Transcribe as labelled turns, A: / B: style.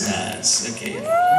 A: monsters. Okay.